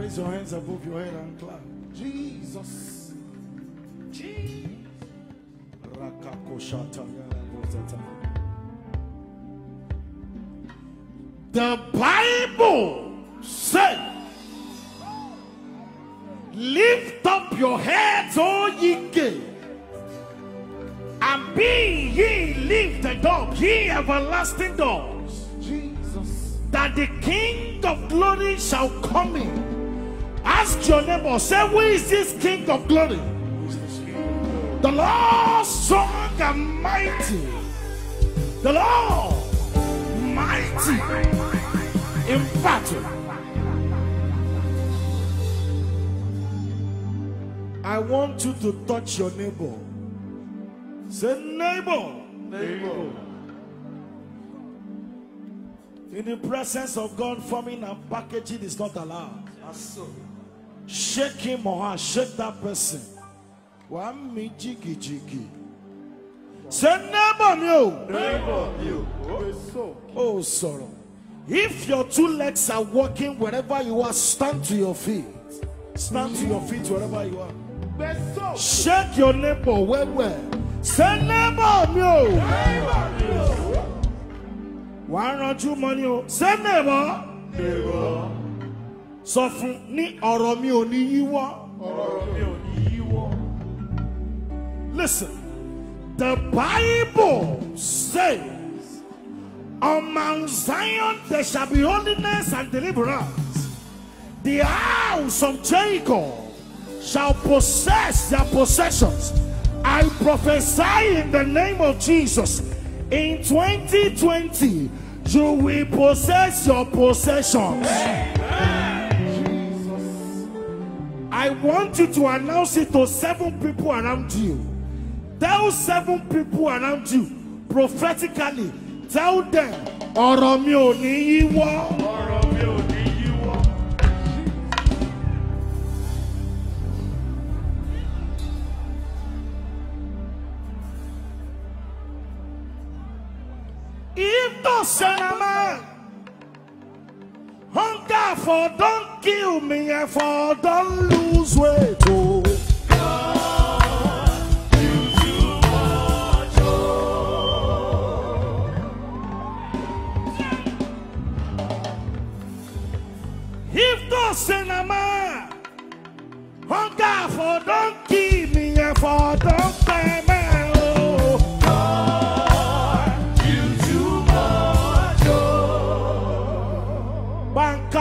Raise your hands above your head and clap. Jesus. Yarabozata. The Bible says, Lift up your heads, O ye gates, and be ye lifted up, ye everlasting doors, Jesus. that the King of glory shall come in. Ask your neighbor, say, Who is this King of glory? The Lord strong and mighty. The Lord mighty in battle. I want you to touch your neighbor. Say, neighbor. Neighbor. In the presence of God, forming and packaging is not allowed. Aso. Shake him or her, shake that person. One me jiggy jiggy. Say neighbor me o. Neighbor. You. Oh. Oh sorrow. If your two legs are walking wherever you are, stand to your feet. Stand to your feet wherever you are. Shake your neighbor well well. Say neighbor me o. Wàá ranjú mọ́ ni o. Say neighbor. Neighbor. Sọ fún ní ọ̀rọ̀ mi ò ní yíwọ́. Ọ̀rọ̀ mi ò ní yíwọ́. Listen, the Bible says, On Mount Zion there shall be holiness and deliverance. The house of Jacob shall possess their possessions. I prophesy in the name of Jesus. In 2020, you will possess your possessions. I want you to announce it to seven people around you. Tell seven people around you prophetically. Tell them, ọ̀rọ̀ mi ò ní yíwọ́. Ọ̀rọ̀ mi ò ní yíwọ́. If the man hunger for don't kill me and for don't lose weight. Oh. If the man hunger for don't kill me for don't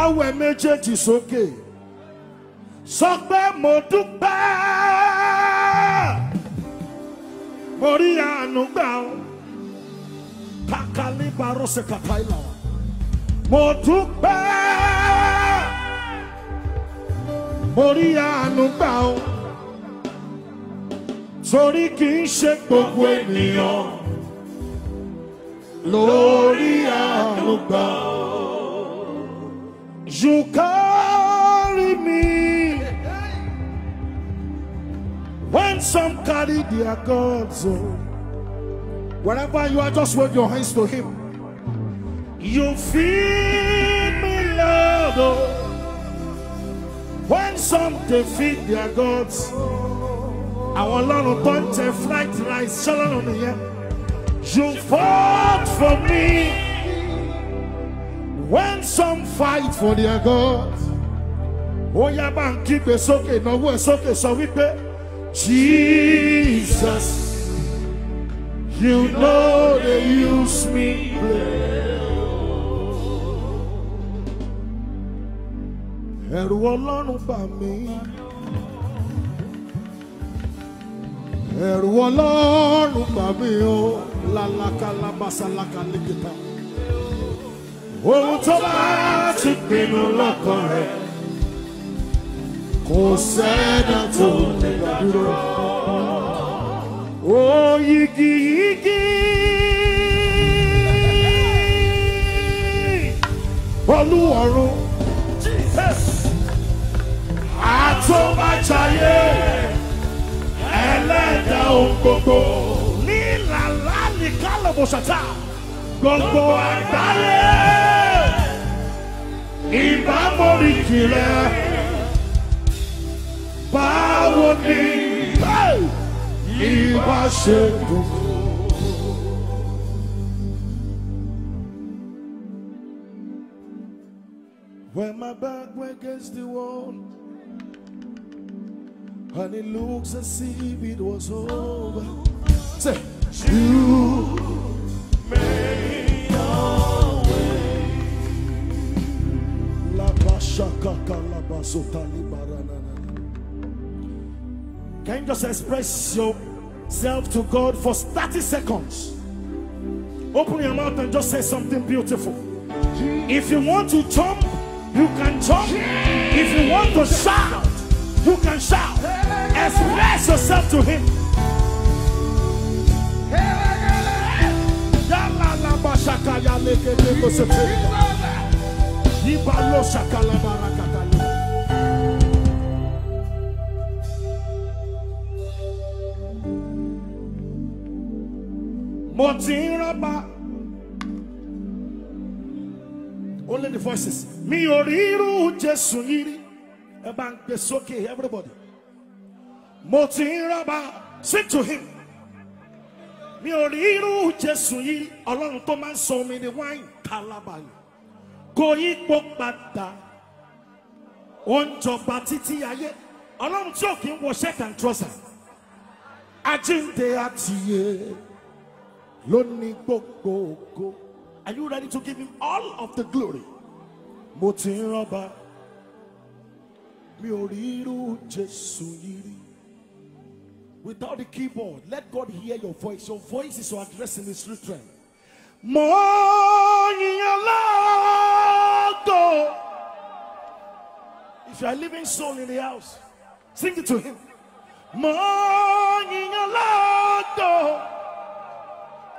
Báńkáwẹ̀ méjèèjì sókè. Sọ pé mo dúpẹ́. Mo rí àánú gbà ó. Kàkàlí barọ́sẹ̀ kàtà ìlà. Mo dúpẹ́. Mo àánú gbà ó. Torí kì í ṣe gbogbo ènìyàn. Lórí àánú gbà ó. You carry me when some carry their gods. Oh. Wherever you are, just wave your hands to Him. You feed me, Lord. Oh. When some defeat their gods, àwọn ọlọ́run tó ń tẹ flight rice ṣọlọ́run nìyẹn. You fought for me. When some fight for their God, ó yá bá ń kígbe sókè ìnáwó ẹ̀ sókè sọ wípé Jesus, you know they use me. Ẹ̀rù ọlọ́run bà mí. Ẹ̀rù ọlọ́run bà mí oh, o. Lálákàlábàsálákà líkìtà ohun tó bá ti pinnu lọ́kàn rẹ̀ kò sẹ́dá tó lè dúró. Ó yigi yigi. Olúwọ̀run àtọ́bàjáyé ẹlẹ́dàá ohun gbogbo. Ní làlá nìkan lọ́bọ̀ṣàtà gbogbo àgbáyé When my back went against the wall and it looks as if it was over, say, You La Can you just express yourself to God for 30 seconds? Open your mouth and just say something beautiful. If you want to jump, you can jump. If you want to shout, you can shout. Express yourself to Him. Sefe. Ibalo shakala barakata. Mo ti ń rọ́bà. Only the voices. Mi irú Jésù yìí rí. Ẹ bá ń gbé sókè everybody. Mo ti ń rọ́bà. Sing to him. Mi irú Jésù yìí rí. Ọlọ́run tó máa ń sọ omi ní wáìnì kálábàlì. Kò pọ̀ padà. Ó ń jọba títí ayé. Ọlọ́run tí ò kí ń wọ shirt and trouser. Ajínde àtìyé lónìí gbogbo. Are you ready to give him all of the glory? Mo ti ń rọ́bà. Mi ò rí irú Jésù yìí rí. Without the keyboard, let God hear your voice. Your voice is your address in street realm. Mo yìnyín lọ́gọ̀. If you are living soul in the house, sing it to him. Mo yìnyín lọ́gọ̀.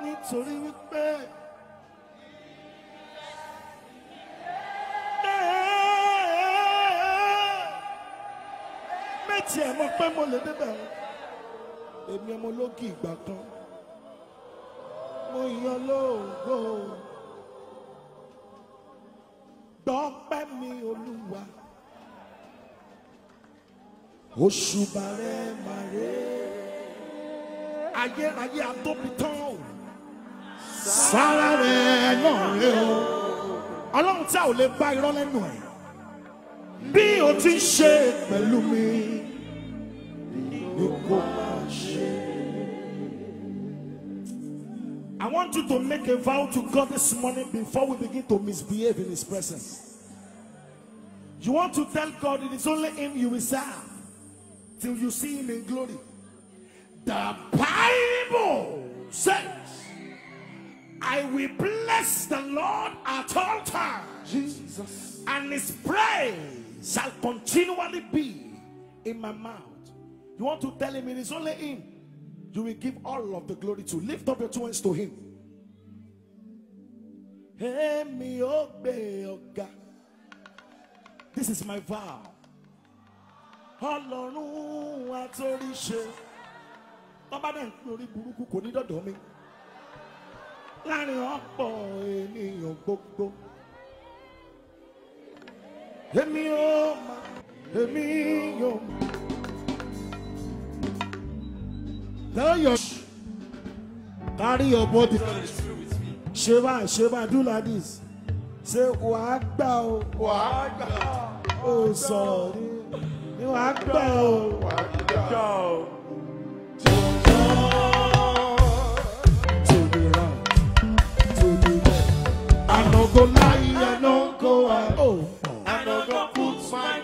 Nítorí wípé. Méjì ẹ̀ mọ̀ pé mo lè débẹ̀ o. Èmi ọmọ ológi ìgbà kan. Mo yan lóògó. Gbọ́pẹ́ mi olúwa. Oṣù bàrẹ̀ màrẹ́. Ayérayé atóbi tán o. Sára rẹ̀ náà rẹ̀ o. Ọlọ́run tí a ò lè bá irọ́ lẹ́nu ẹ̀. Bí o ti ń ṣe pẹ̀lú mi, ni kò want you to make a vow to God this morning before we begin to misbehave in His presence. You want to tell God it is only Him you will serve till you see Him in glory. The Bible says, I will bless the Lord at all times. Jesus. And His praise shall continually be in my mouth. You want to tell Him it is only Him you will give all of the glory to. Lift up your two hands to Him. This is my vow. Ọlọ́run àtòríṣe. Tọ́ba náà ń pín burúkú kò ní dọ̀dọ̀ mi. Láàrin ọ̀pọ̀ ènìyàn gbogbo. Èmi ò mà, èmi yóò mà. Tell your carry your body. Bá ṣe bá do like this? Ṣé wàá gbà o? Wàá gbà. Sọ̀rọ̀ ní ní wàá gbà o. Wàá gbà o. I no go lie, I no go out. Oh, I no go put my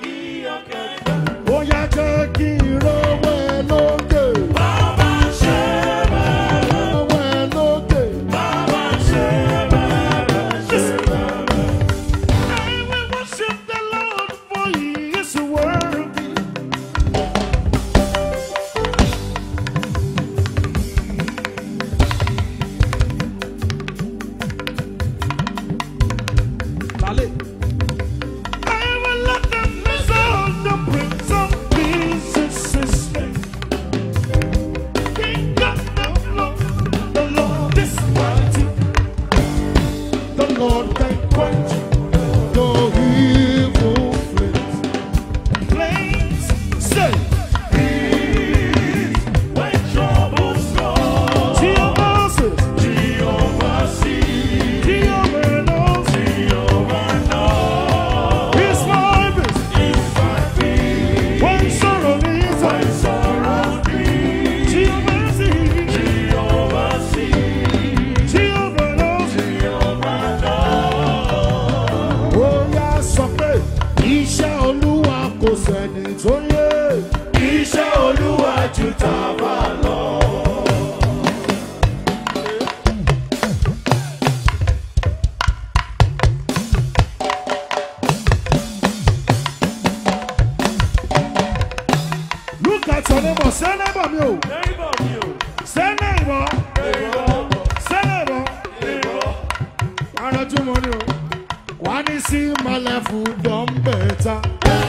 see my life would done better.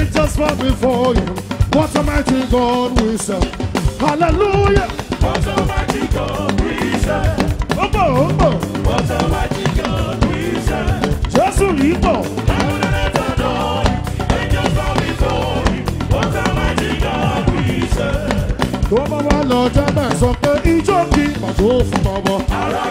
Angels fall before you. What a mighty God we serve. Hallelujah. What a mighty God we serve. Umbo, umbo. What a mighty God we serve. Jésù yìí bọ̀. Tó bá wà lọ jábẹ̀ sọ pé ijó kí pàtó fún bọ̀bọ̀. Ara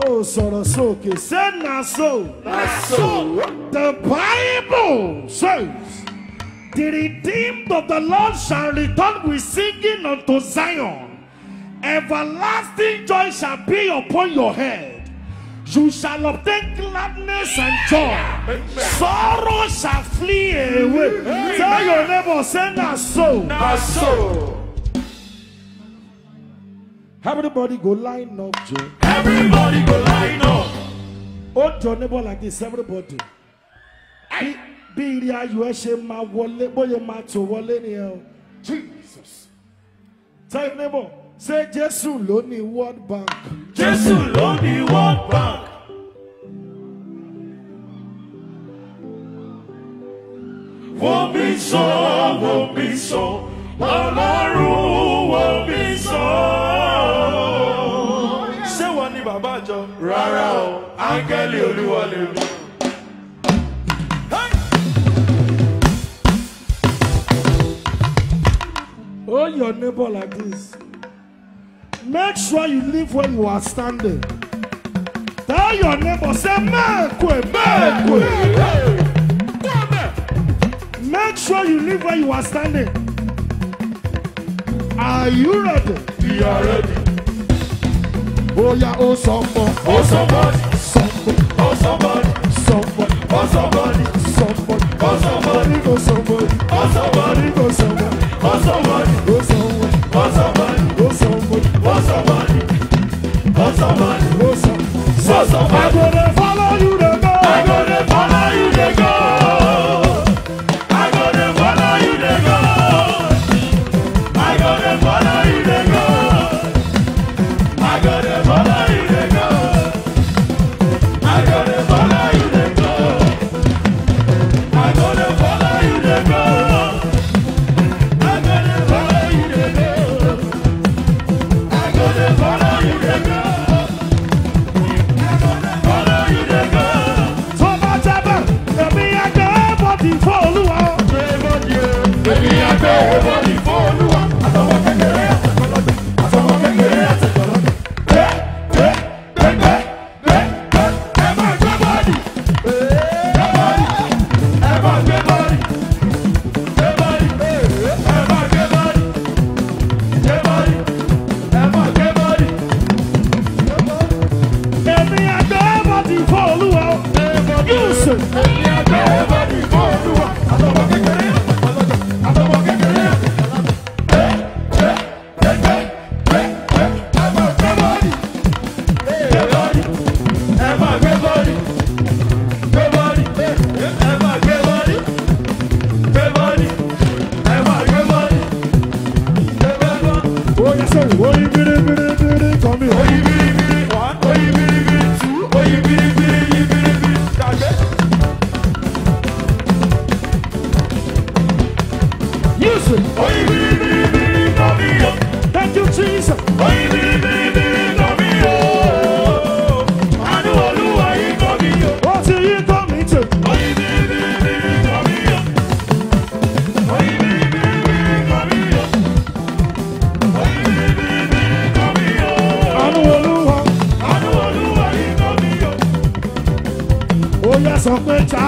so Oh, sọ̀rọ̀ sókè, say na so. Na so The Bible says, the redeemed of the Lord shall return with singing unto Zion. Everlasting joy shall be upon your head. You shall obtain gladness and joy. Sorrow shall flee away. Tell your neighbor, say na so. Na so Everybody go line up, Joe. Everybody go line up. Hold your neighbor like this, everybody. Bí bí ìrì ayọ̀ ẹ ṣe máa wọlé, bóyá máa tò wọlé nìyẹn o. Jesus. Tell your neighbor, say Jésù ló ní World Bank. Jésù ló ní World Bank. Wọ́n mi sọ, wọ́n mi sọ, Ọlọ́run Rárá o, áńgẹ́lì olúwa lè. Hold your neighbor like this. Make sure you live where you are standing. Tell your neighbor, say, Mekwe, Mekwe. Make sure you live where you are standing. Are you ready? We are ready. Oh yeah, oh somebody, Oh somebody, somebody, oh somebody, somebody, oh somebody, somebody, oh somebody, go somebody, oh somebody, go somebody, oh somebody, go somebody, oh somebody, go somebody, oh somebody, oh somebody. go somebody. So I somebody, go to follow you to go. I go to follow you to go.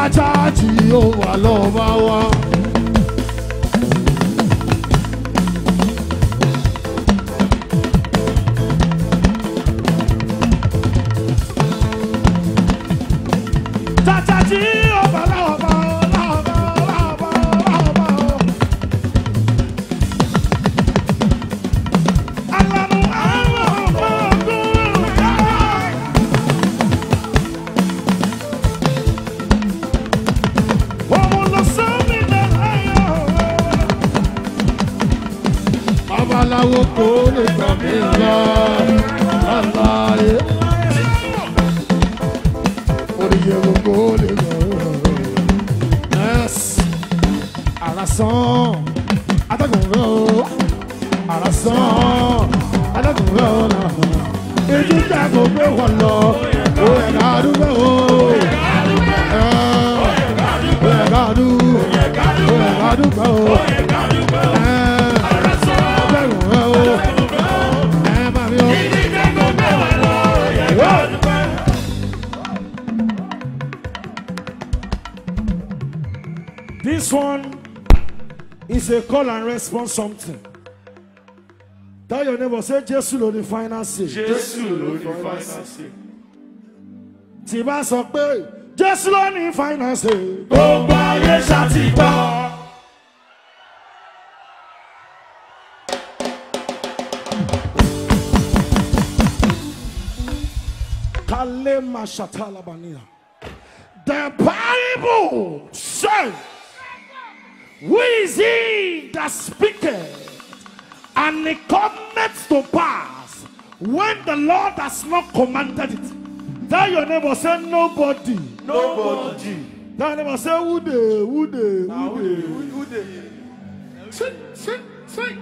Tí ó wà lọ́ba wa. Cháchá This one is a call and response something. Tell your neighbor, say Jesus lo the final say. Jésù ló ní fáìnàsì. Tí bá sọ pé Jésù ló ní final say. Gbogbo ayé Mashatalabania. The Bible says, Who is he that speaketh, and it cometh to pass when the Lord has not commanded it? Tell your neighbor, say nobody. Nobody. Tell your neighbor, say who they, who they, who they. Say, say, say.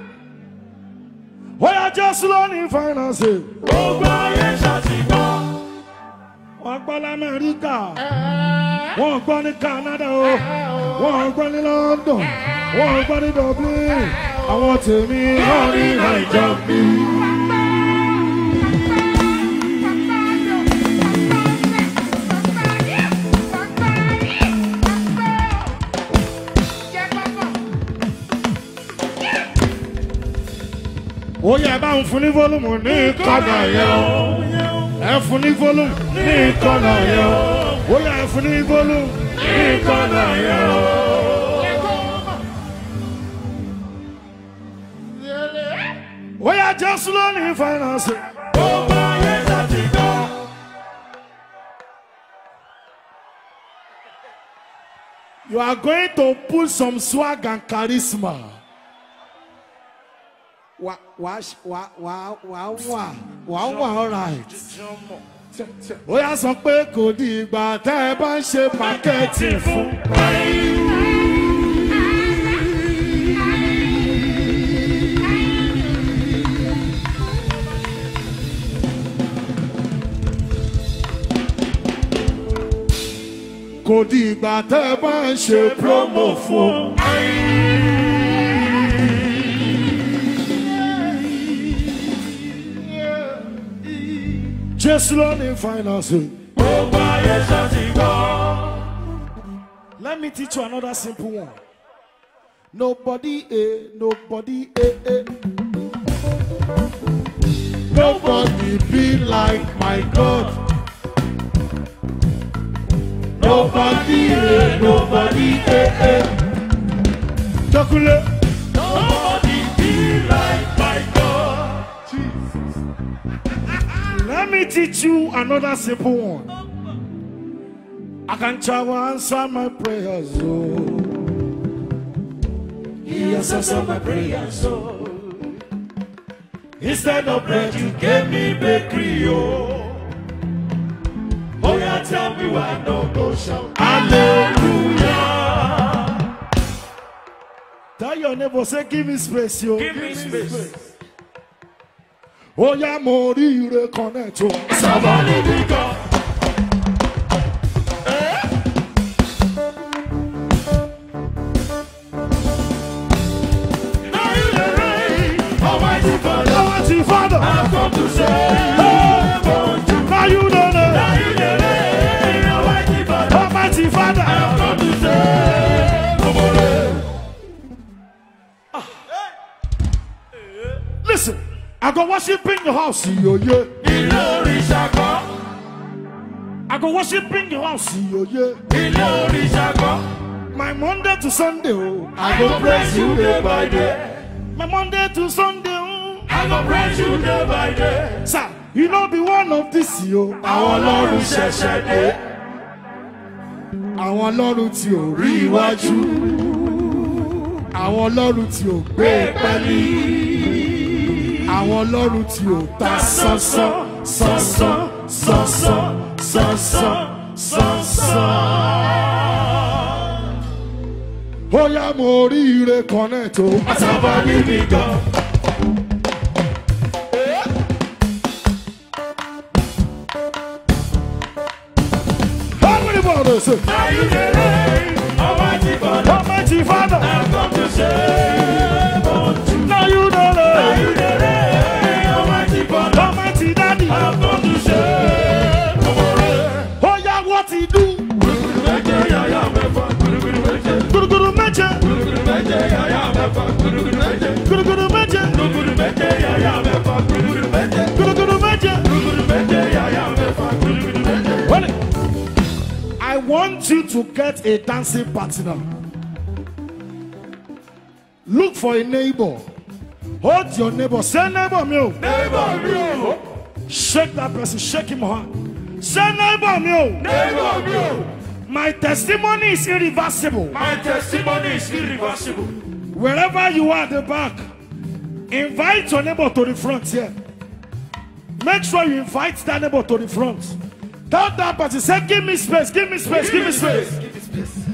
Oya just learning finance. Gbogbo ayé ṣàtìgbọ́. Wọ́n gbọ́ lamẹ́ríkà. Wọ́n gbọ́ ní canada o. Wọ́n gbọ́ ní london. Wọ́n gbọ́ ní dublin. Àwọn tèmi náà ní naija mi. ó yẹ bá ń fún ní fólùmù ní kọ́nà yẹn o ẹ fún ní fólùmù ní kọ́nà yẹn o ó yẹ ẹ ní fólùmù ní kọ́nà yẹn o. ó yẹ jésù lónìí fáìnànsì. Gbogbo ayé ṣàtìgbọ́. You are going to put some swag and charisma. Wà wà wà wà wà wà wà wà alright. Ó yà sọ pé kò di ìgbà tẹ́ ẹ bá ń ṣe mákẹ́tì fún. Kò di ìgbà tẹ́ ẹ bá ń ṣe promo fún. Ló learning finance. Let me teach you another simple one. Nobody, eh, nobody, eh, eh. Nobody be like my God. Nobody, eh, nobody, eh, eh. Chokule. Me teach you another simple one. I can travel answer my prayers. Oh. He answers all my prayers, oh. Instead of bread, you gave me bakery, oh. Oh, yeah, tell me why no go shout. Hallelujah. Tell your neighbor, say, give me space, yo. Give me space. Oh, yeah, more ire connect. Oh. Somebody be God. Now in your house, yo yeah. ilé òrìṣà kan. I go worship in your house, yo yeah. ilé òrìṣà kan. My Monday to Sunday, oh. I go praise you day by day. My Monday to Sunday, oh. I go praise you day by day. Sir, you know be one of this, yo. àwọn ọlọ́run ṣẹ̀ṣẹ̀ dé. Àwọn ọlọ́run tí ò rí iwájú. Àwọn ọlọ́run tí ò gbé pẹ́lí. Àwọn ọlọ́run tí ò ta sánsán sánsán sánsán sánsán sánsán. Ó yá mo rí ire kan náà tó. àtàbà níbi gan. Everybody say, Are you ready? Almighty God, Almighty Father, I've come to save I want you to get a dancing partner. Look for a neighbor. Hold your neighbor. Say neighbor me. Neighbor o, Shake that person. Shake him hand. Say neighbor me. neighbor o. My testimony is irreversible. My testimony is irreversible. Wherever you are at the back, invite your neighbor to the front here. Make sure you invite that neighbor to the front. Tell that person, say, give me space, give me space, give me space. Give me space.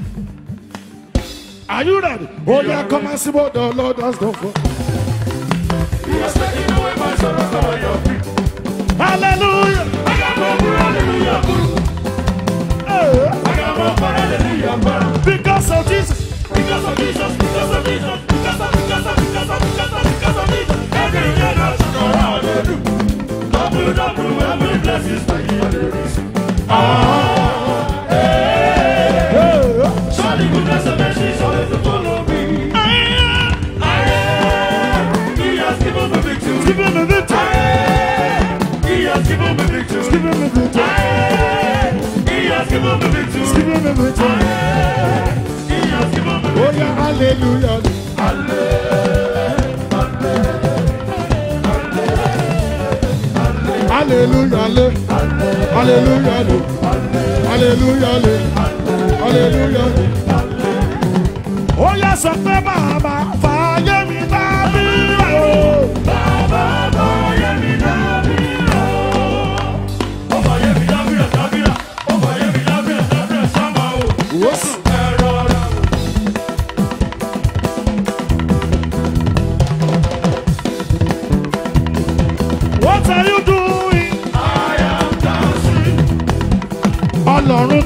Are you ready? Oh, yeah, come and see what the Lord has done for. He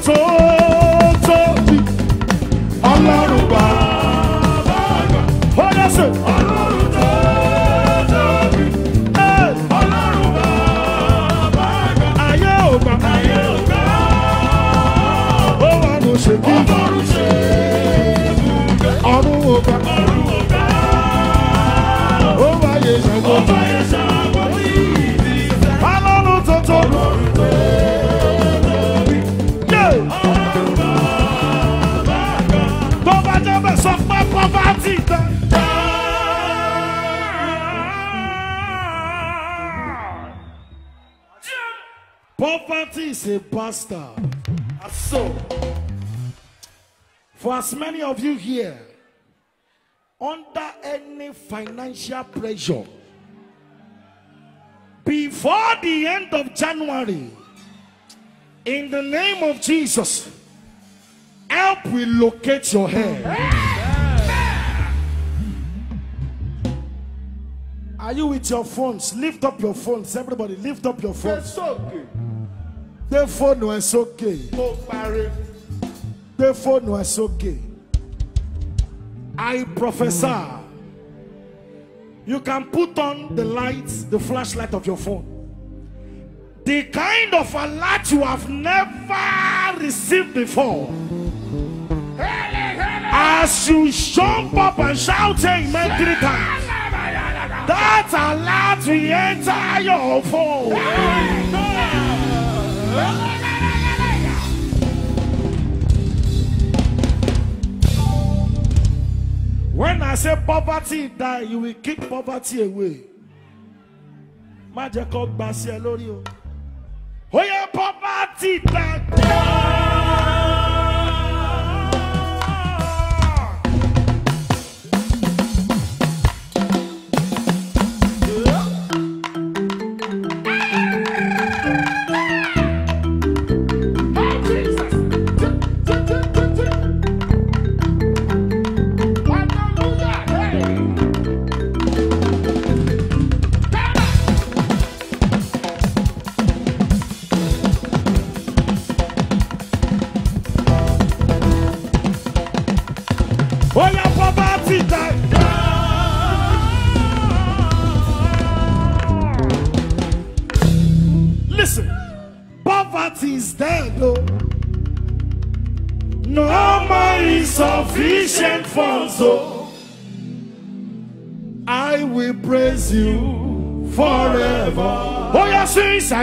做。A. So, for as many of you here, under any financial pressure, before the end of January, in the name of Jesus, help will locate your head. Are you with your phones? Lift up your phones. Everybody, lift up your phones. Sókè. The phone was okay. Mo parí. Was okay. I prophesy. You can put on the lights, the flashlight of your phone. The kind of alert you have never received before. As you jump up and shout amen three times. That alert will enter your phone. When I say poverty die, you will keep poverty away. Má jẹ́ kó gbà sí ẹ lórí poverty die.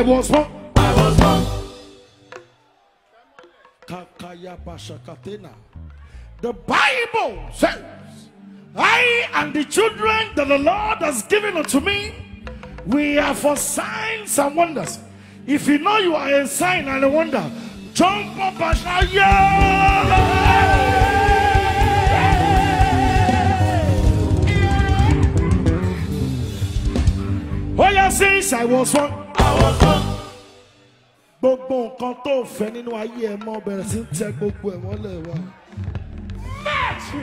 I was born. I was born. Kakayabashakatena. The Bible says, I and the children that the Lord has given unto me, we are for signs and wonders. If you know you are a sign and a wonder, jump up and shout, yeah! Oh, yeah, since I was one. Gbogbo nǹkan tó fẹ́ nínú ayé ẹ mọ́ bẹ̀rẹ̀ sí tẹ gbogbo ẹ̀ mọ́lẹ̀ wa. Máàkì.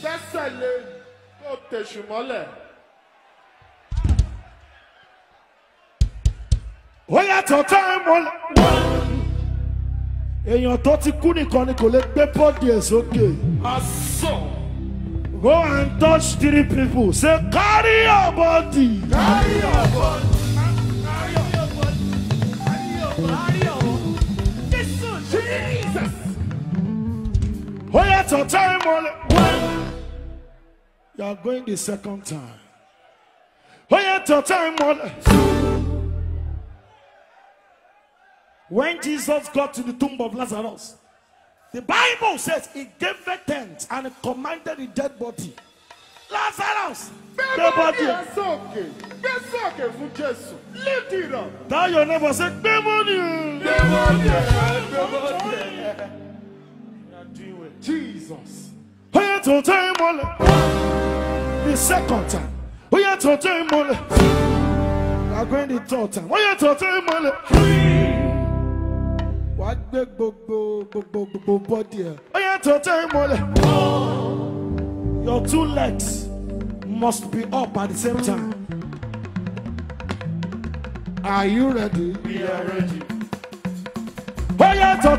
Gbẹ́sẹ̀ lé kó tẹ̀sù mọ́lẹ̀. ó yàtọ̀ tá ẹ mọ́lẹ̀. èèyàn tó ti kú nìkan ni kò lè gbé bọ́ọ̀dì ẹ̀ sókè. Asọ̀. go and touch three people say carry your body. Carry your body. Ó yàtọ̀ tá ẹ mọ́lẹ̀. you are going the second time. ó yàtọ̀ tá ẹ mọ́lẹ̀. When Jesus got to the tomb of Lazarus, the Bible says he gave a tent and commanded the dead body. Lazarus, bọ́dì body. Lift it up. Tell your neighbor, say, "Gbé money." Gbé Jesus. Tó tẹ́ ẹ mọ́lẹ̀. The second time. Tẹ́ ẹ mọ́lẹ̀. We are going the third time. Tó tẹ́ ẹ mọ́lẹ̀. Wàá gbé gbogbo gbogbo gbogbo bọ́dì ẹ̀. Ẹ mọ́lẹ̀. Your two legs must be up at the same time. Are you ready? We are ready. Ó yẹ tó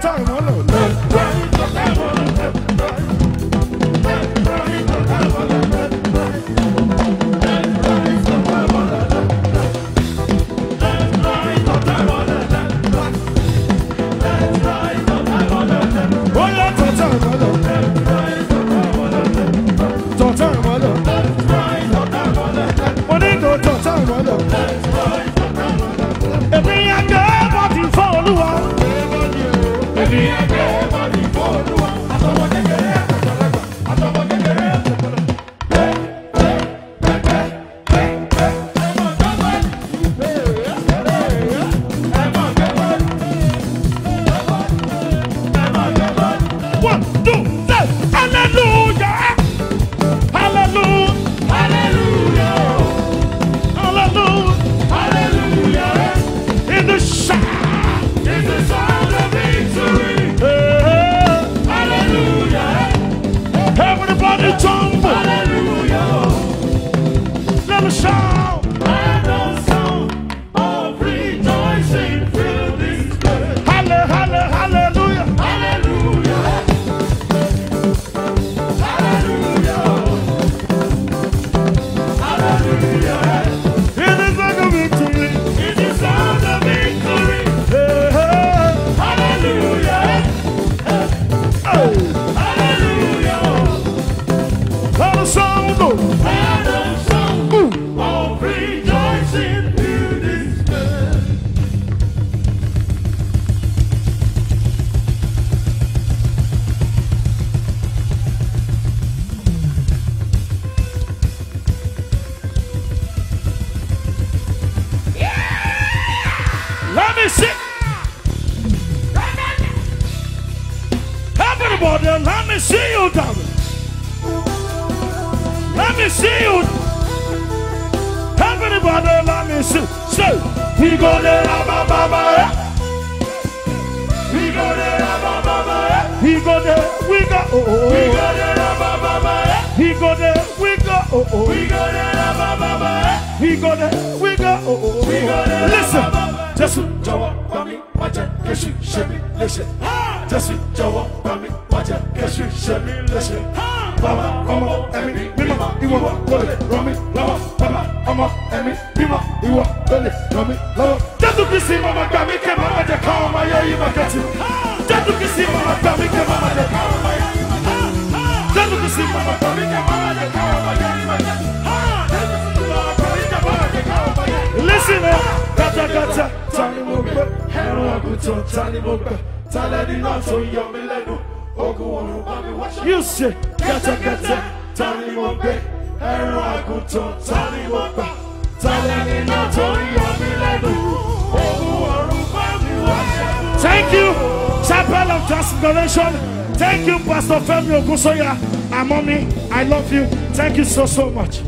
Igode go Baba. we go. Baba. Igode, we go. Oh, oh, oh. Igode Abba Baba. Igode, we go. Oh, oh. Igode Abba go. Igode, we go. Oh, oh. Igode Listen. Jésù jọ̀wọ́ gbà mí má jẹ́ kéṣù ṣe mí léṣe. Jésù jọ̀wọ́ gbà mí má jẹ́ kéṣù. Bàbá ọmọ ẹ̀mí mímọ́ ìwọ ló lè ràn. Ọmọ ẹ̀mí mímọ́ ìwọ ló lè ràn mí lọ́wọ́. Jésù Kristi mama gbà mí kẹ́ mama jẹ káwọn ọmọ ayé yìí máa kẹ́tì. Jésù Kristi mama gbà mí kẹ́ mama jẹ káwọn ọmọ ayé yìí máa kẹ́tì. Jésù Kristi mama gbà mí kẹ́ mama jẹ káwọn ọmọ ayé yìí máa kẹ́tì. Jésù Kristi mama gbà mí kẹ́ kẹ́tì. listen. eh. Gata gata. Tani mo gbẹ, ẹran àgùntàn tani mo gbẹ, talẹ́ni náà tó yọ mí lẹ́nu, ogun ọ̀run bá mi wáṣọ. You say, Gata gata, tani mo ẹran àgùntàn tani mo gbẹ, talẹ́ni náà tó yọ mí lẹ́nu, ogun ọ̀run bá mi wáṣọ. Thank you, Chapel of Transfiguration. Thank you, Pastor Femi Ogusoya. And mommy, I love you. Thank you so, so much.